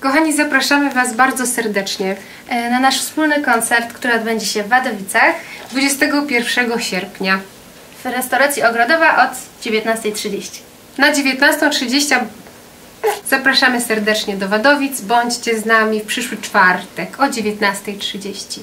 Kochani, zapraszamy Was bardzo serdecznie e, na nasz wspólny koncert, który odbędzie się w Wadowicach 21 sierpnia w restauracji Ogrodowa od 19.30. Na 19.30 zapraszamy serdecznie do Wadowic. Bądźcie z nami w przyszły czwartek o 19.30.